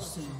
Soon.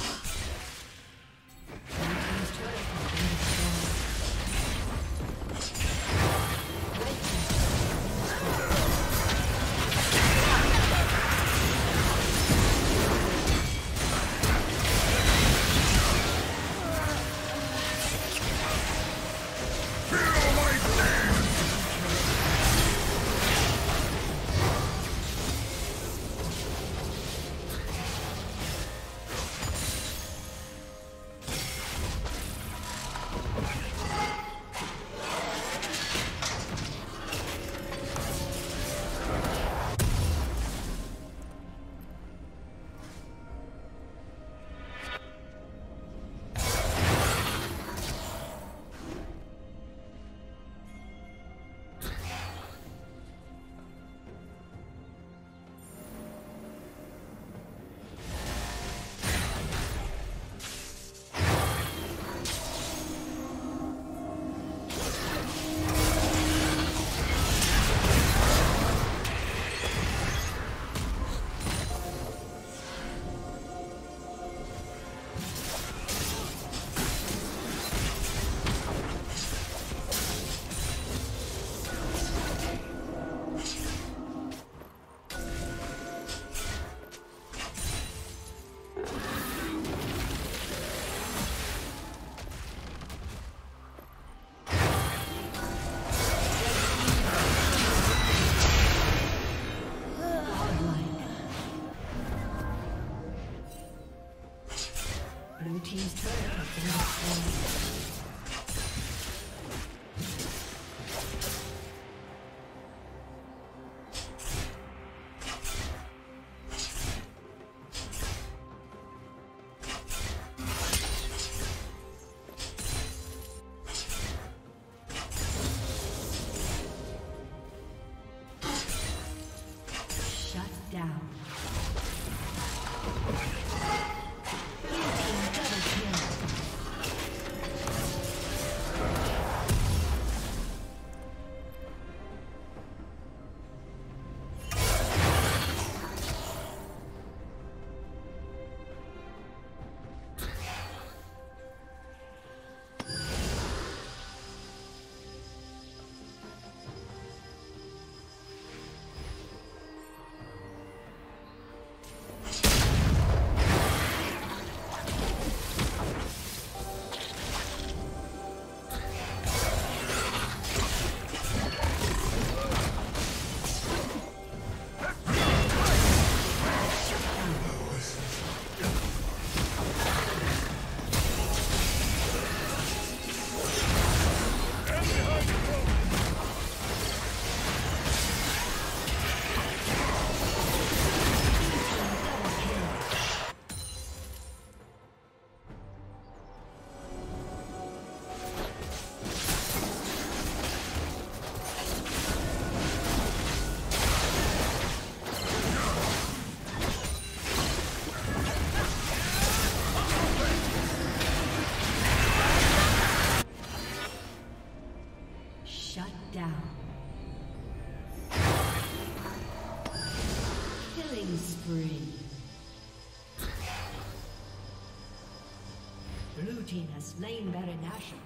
Slain Baron Nashor.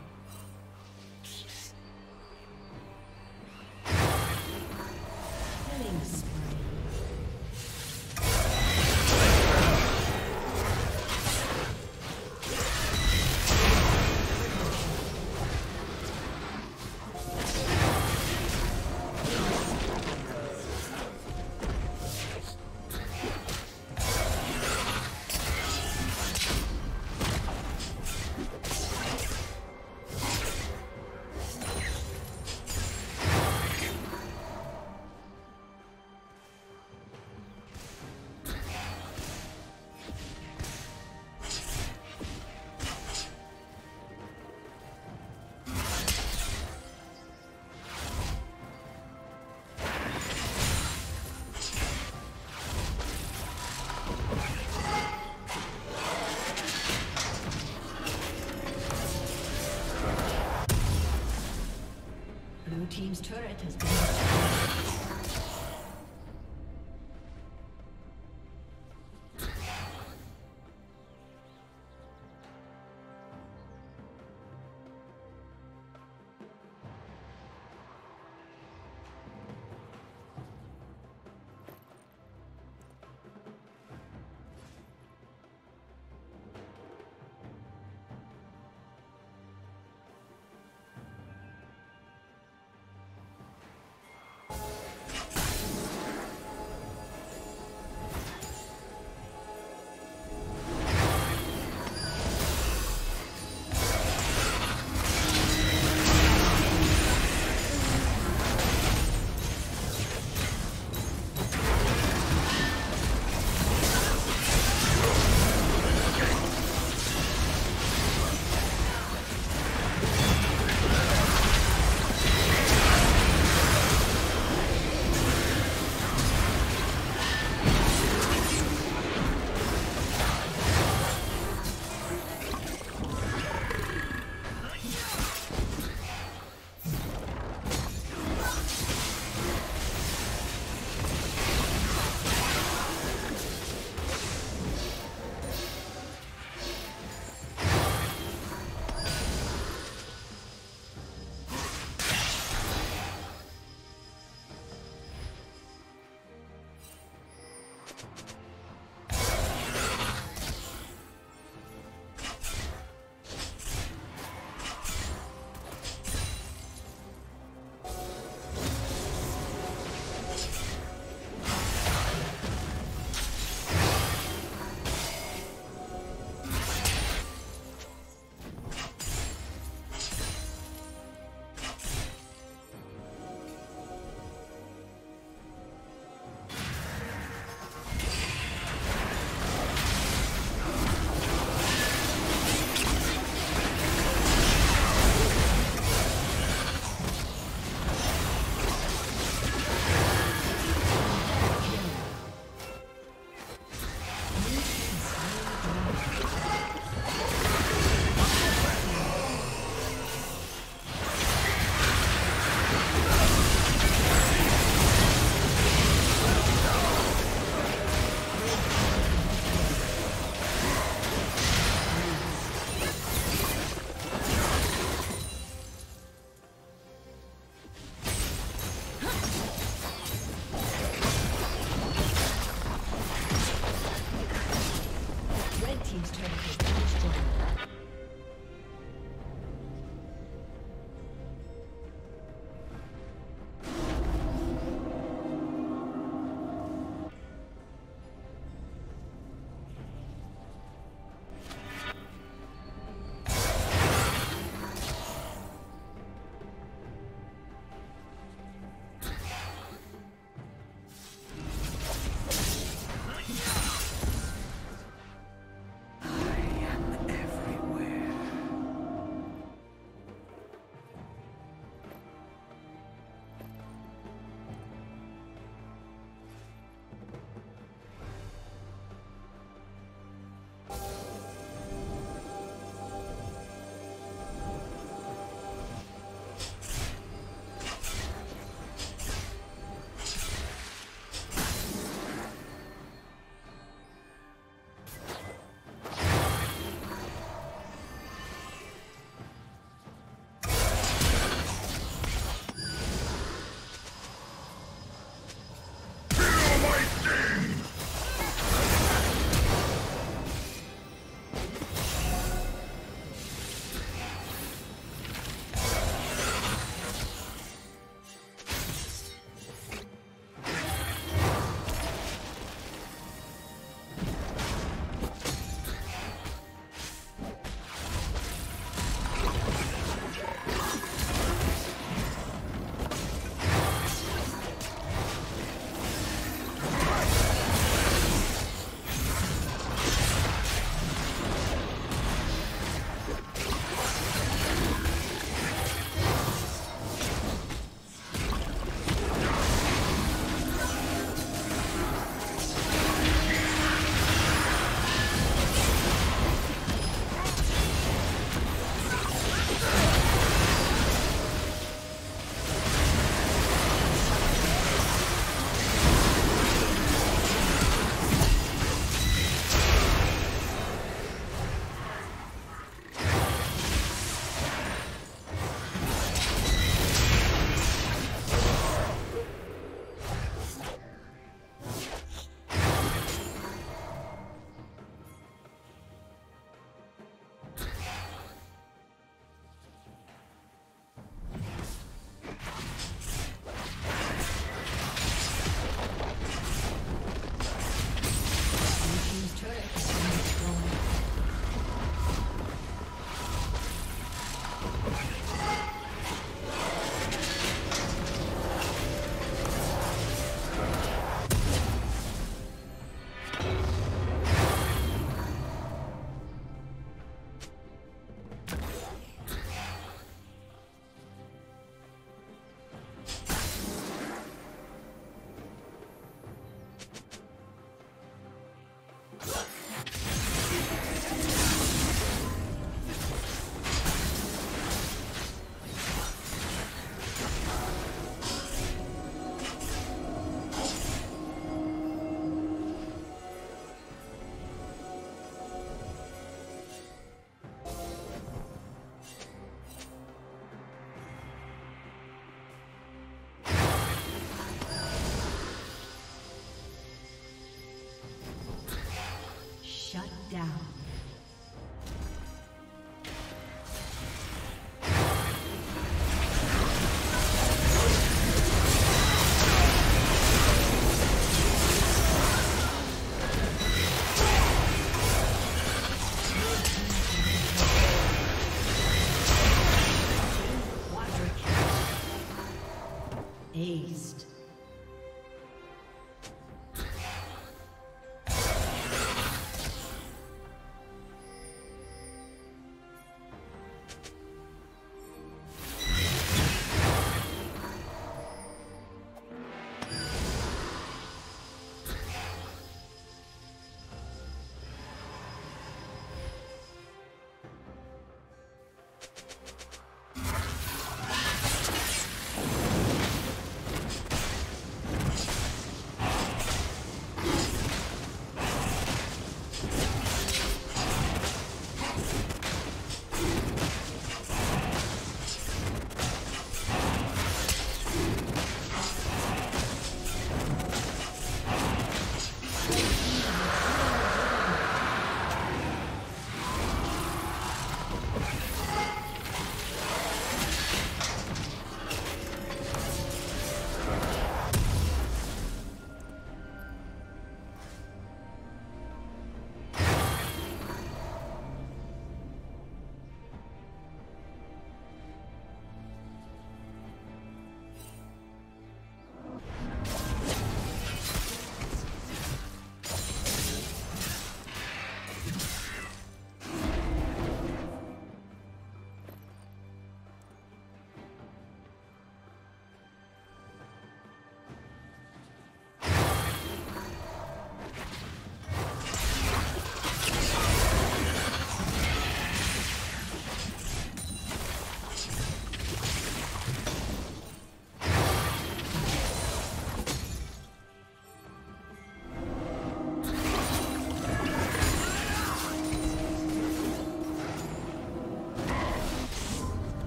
Down.